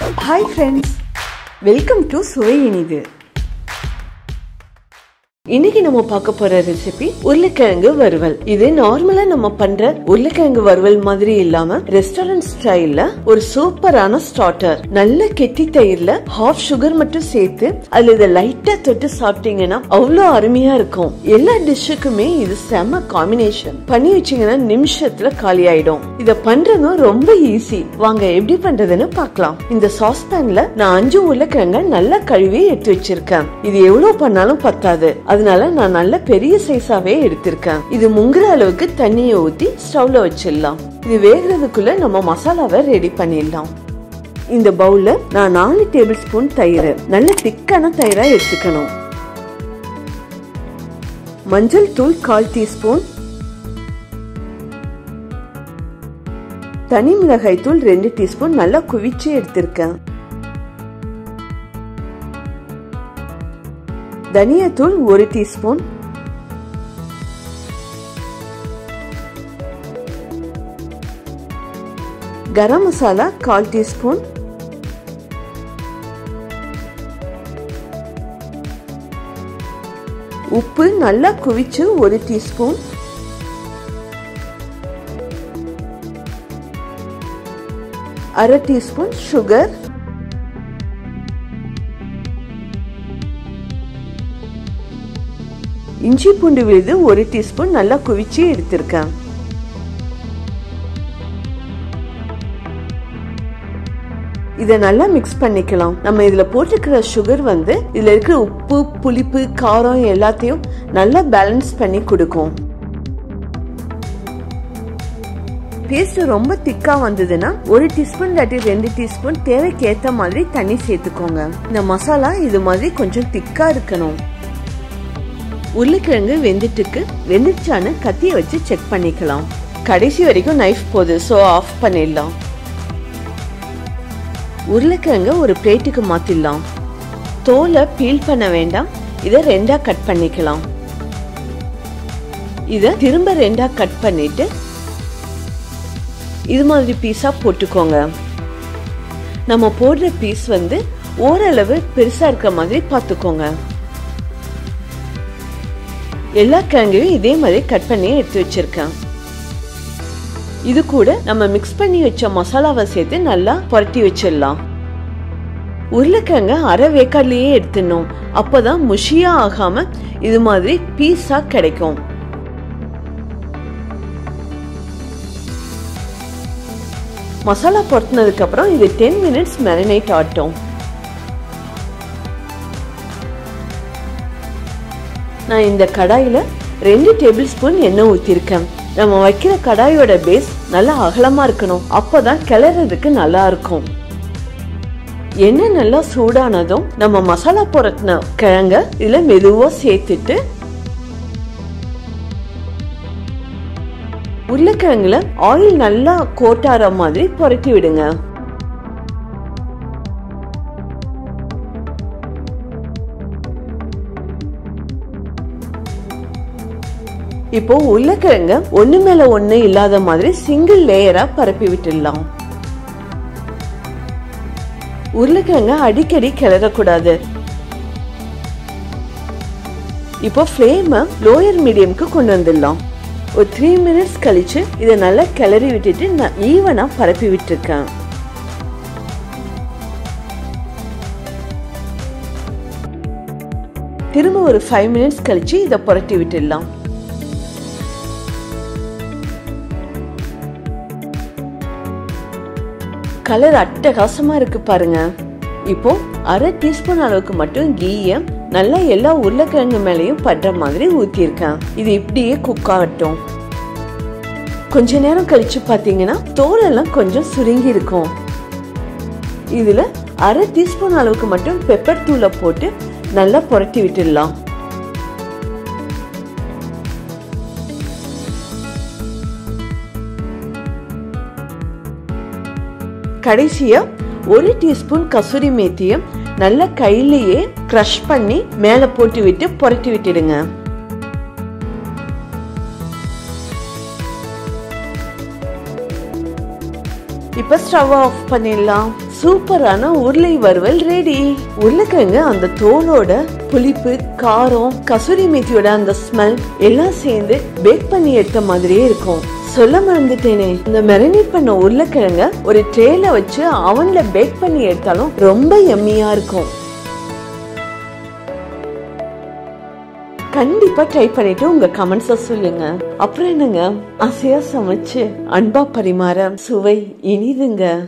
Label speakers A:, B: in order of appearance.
A: Hi friends welcome to சுவை இனிது இன்னைக்கு நம்ம பார்க்க போற ரெசிபி உருளைக்கிழங்கு வறுவல். இது நார்மலா நம்ம பண்ற உருளைக்கிழங்கு வறுவல் மாதிரி இல்லாம ரெஸ்டாரண்ட் ஸ்டைல்ல ஒரு சூப்பரான ஸ்டார்டர் நல்ல கெட்டி தயிர்ல ஹாஃப் சுகர் மட்டும் சேர்த்து அதுல இதை லைட்டா தொட்டு சாப்பிட்டீங்கன்னா அவ்வளவு அருமையா இருக்கும். எல்லா டிஷ்ஷுக்குமே இது செம காம்பினேஷன் பண்ணி வச்சீங்கன்னா நிமிஷத்துல காலி ஆயிடும் இத பண்றதும் ரொம்ப ஈஸி வாங்க எப்படி பண்றதுன்னு பார்க்கலாம். இந்த சாஸ் பேன்ல நான் அஞ்சு உருளைக்கிழங்க நல்லா கழுவி எடுத்து வச்சிருக்கேன். இது எவ்வளவு பண்ணாலும் பத்தாது. அதனால நான் நல்ல பெரிய சைஸாவே எடுத்திருக்கேன். இது முங்குற அளவுக்கு தண்ணியை ஊத்தி ஸ்டவ்ல வச்சிடலாம். இது வேகிறதுக்குள்ள நம்ம மசாலாவை ரெடி பண்ணிடலாம். இந்த பவுல்ல நான் நாலு டேபிள் ஸ்பூன் தயிர் நல்ல திக்கான தயிரா எடுத்துக்கணும். மஞ்சள் தூள் கால் டீஸ்பூன். தனி மிளகாய் தூள் ரெண்டு டீஸ்பூன் நல்லா குவிச்சு எடுத்திருக்கேன். தனியத்தூள் ஒரு டீஸ்பூன். கரம் மசாலா கால் டீஸ்பூன். உப்பு நல்லா குவிச்சு ஒரு டீஸ்பூன். அரை டீஸ்பூன் சுகர். இஞ்சி பூண்டு விழுது ஒரு டீஸ்பூன் நல்லா குவிச்சு எடுத்திருக்கேன். இதை நல்லா மிக்ஸ் பண்ணிக்கலாம். நம்ம இதில் போட்டிருக்கிற சுகர் வந்து இதில் இருக்கிற உப்பு புளிப்பு காரம் எல்லாத்தையும் நல்லா பேலன்ஸ் பண்ணி கொடுக்கும். பேஸ்ட் ரொம்ப திக்கா வந்ததுன்னா ஒரு டீஸ்பூன் இல்லாட்டி ரெண்டு டீஸ்பூன் தேவைக்கேற்ற மாதிரி தண்ணி சேர்த்துக்கோங்க. இந்த மசாலா இது மாதிரி கொஞ்சம் திக்கா இருக்கணும். உருளைக்கிழங்கு வெந்துட்டுக்கு வெந்துச்சான்னு கத்தியை வச்சு செக் பண்ணிக்கலாம். கடைசி வரைக்கும் நைஃப் போகுது ஸோ ஆஃப் பண்ணிடலாம். உருளைக்கிழங்க ஒரு பிளேட்டுக்கு மாற்றிடலாம் தோலை பீல் பண்ண வேண்டாம். இதை ரெண்டா கட் பண்ணிக்கலாம். இதை திரும்ப ரெண்டா கட் பண்ணிட்டு இது மாதிரி பீஸாக போட்டுக்கோங்க. நம்ம போடுற பீஸ் வந்து ஓரளவு பெருசாக இருக்கிற மாதிரி பார்த்துக்கோங்க. எல்லா கிழங்கையும் இதே மாதிரி கட் பண்ணி எடுத்து வச்சிருக்கேன். இது கூட நம்ம மிக்ஸ் பண்ணி வச்ச மசாலாவை சேர்த்து நல்லா புரட்டி வச்சிடலாம். உருளைக்கிழங்க அரை வேக்காட்லயே எடுத்துடணும். அப்போதான் முஷியா ஆகாம இது மாதிரி பீஸா கிடைக்கும். மசாலா பொருத்தினதுக்கு அப்புறம் இது டென் மினிட்ஸ் மேரினேட் ஆட்டும் நான் இந்த கடாயில் ரெண்டு டேபிள் ஸ்பூன் எண்ணெய் ஊற்றிருக்கேன் நம்ம வைக்கிற கடாயோட பேஸ் நல்லா அகலமாக இருக்கணும். அப்போ தான் கிளறதுக்கு நல்லா இருக்கும். எண்ணெய் நல்லா சூடானதும் நம்ம மசாலா புரட்டின கிழங்க இதில் மெதுவாக சேர்த்துட்டு உருளைக்கிழங்குல ஆயில் நல்லா கோட்டார மாதிரி புரட்டி விடுங்க. இப்போ உருளைக்கிழங்க ஒண்ணு மேல ஒண்ணு இல்லாத மாதிரி சிங்கிள் லேயரா பரப்பி விட்டுடலாம். உருளைக்கிழங்க அடிக்கடி கிளறக்கூடாது. இப்போ ஃப்ளேம லோயர் மீடியம்க்கு கொண்டு வந்துடலாம். ஒரு த்ரீ மினிட்ஸ் கழிச்சு இதை நல்லா கிளறி விட்டுட்டு நான் ஈவனா பரப்பி விட்டுருக்கேன். திரும்ப ஒரு ஃபைவ் மினிட்ஸ் கழிச்சு இதை புரட்டி விட்டுடலாம். கலர் அட்டகாசமா இருக்கு பாருங்க. இப்போ அரை டீஸ்பூன் அளவுக்கு மட்டும் கீய நல்லா எல்லா உருளைக்கிழங்கு மேலேயும் படுற மாதிரி ஊத்திருக்கேன் இது இப்படியே குக் ஆகட்டும். கொஞ்ச நேரம் கழிச்சு பாத்தீங்கன்னா தோல் எல்லாம் கொஞ்சம் சுருங்கி இருக்கும். இதுல அரை டீஸ்பூன் அளவுக்கு மட்டும் பெப்பர் தூளை போட்டு நல்லா புரட்டி விட்டுடலாம். கடைசியா ஒரு டீஸ்பூன் கசூரி மேத்தியும் நல்ல கையிலேயே க்ரஷ் பண்ணி மேல போட்டு விட்டு புரட்டி விட்டுடுங்க. இப்ப ஸ்டவ் ஆஃப் பண்ணிடலாம். சூப்பரான உருளை வறுவல் ரெடி உருளைக்கிழங்கு அந்த தோலோட புளிப்பு காரம் கசூரி மேத்தியோட அந்த ஸ்மெல் எல்லாம் சேர்ந்து பேக் பண்ணி எடுத்த மாதிரியே இருக்கும். சொல்ல மறந்துட்டேனே. இந்த மெரினேட் பண்ண உருளைக்கிழங்க ஒரு ட்ரேல வச்சு அவன்ல பேக் பண்ணி எடுத்தாலும் ரொம்ப எம்மியா இருக்கும். கண்டிப்பா ட்ரை பண்ணிட்டு உங்க கமெண்ட்ஸ சொல்லுங்க. அப்புறம் என்னங்க? ஆசையா சமைச்சு அன்பா பரிமாற சுவை இனிதுங்க.